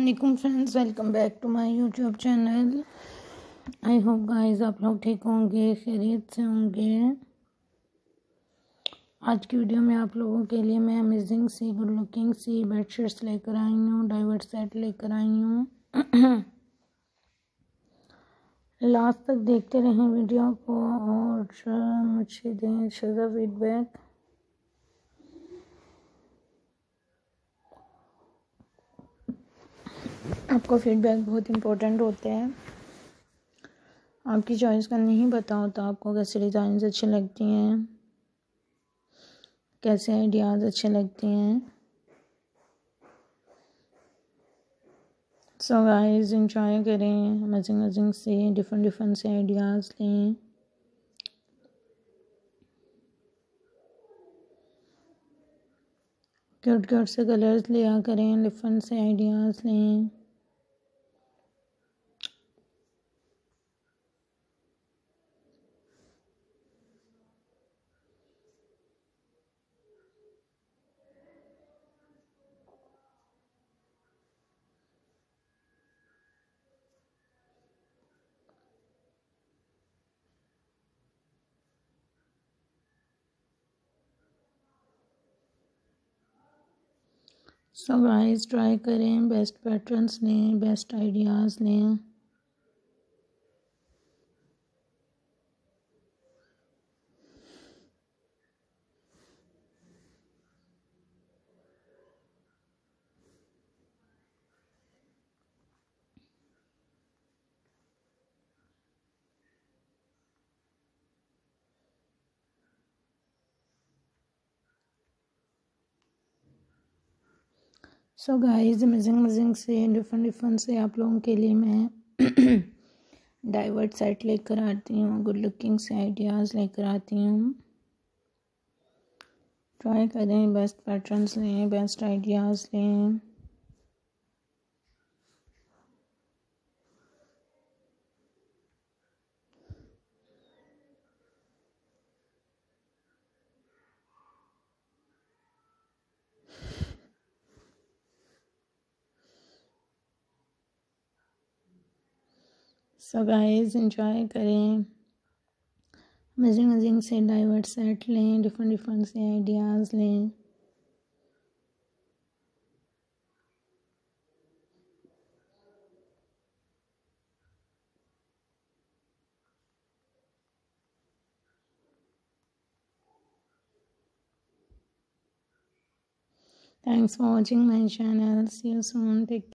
Aslam friends welcome back to my YouTube channel I hope guys आप लोग ठीक होंगे, खैरियत से होंगे। आज की वीडियो में आप लोगों के लिए मैं अमेजिंग सी गुड लुकिंग सी बेडशीट्स लेकर आई हूँ डाइवर्ट सेट लेकर आई हूँ। लास्ट तक देखते रहें वीडियो को और, मुझे दें अच्छा फीडबैक आपको फीडबैक बहुत इम्पोर्टेंट होते हैं। आपकी चॉइस का नहीं पता होता, आपको कैसे डिज़ाइन अच्छे लगती हैं, कैसे आइडियाज़ अच्छे लगते हैं। सो गाइस इंजॉय करें अमेजिंग अमेजिंग से डिफरेंट डिफरेंट से आइडियाज़ लें। क्यूट क्यूट से कलर्स लिया करें डिफरेंट से आइडियाज़ लें। सो आइज़ ट्राई करें बेस्ट पैटर्न्स लें बेस्ट आइडियाज़ लें। सो गाइस मजिंग मजिंग से डिफरेंट डिफरेंट से आप लोगों के लिए मैं डाइवर्ट सेट लेकर आती हूँ गुड लुकिंग से आइडियाज़ लेकर आती हूँ। ट्राई करें बेस्ट पैटर्न्स लें बेस्ट आइडियाज़ लें। सो गाइस इंजॉय करें अमेजिंग अमेजिंग से डाइवर्ट सेट लें डिफरेंट डिफरेंट से आइडियाज़ लें Thanks for watching my channel. See you soon. Take